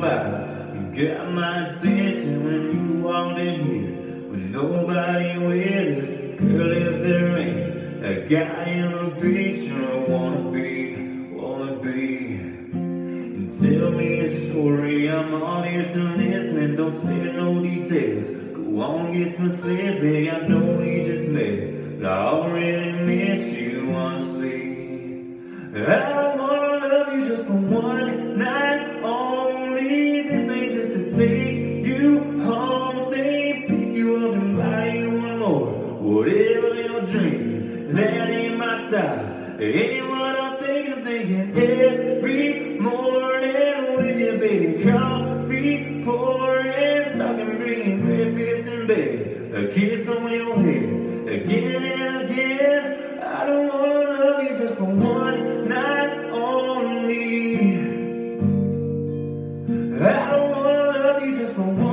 You got my attention when you walked in here. With nobody with it, girl, if there ain't a guy in the picture I wanna be, wanna be. And tell me a story, I'm all ears to listening. Don't spare no details. Go on, get specific. I know we just met, but I already miss you, honestly. I wanna Whatever you're drinking, that ain't my style. Ain't what I'm thinking. I'm thinking every morning with you, baby. Coffee pouring, talking, bringing breakfast in bed. A kiss on your head, again and again. I don't wanna love you just for one night only. I don't wanna love you just for one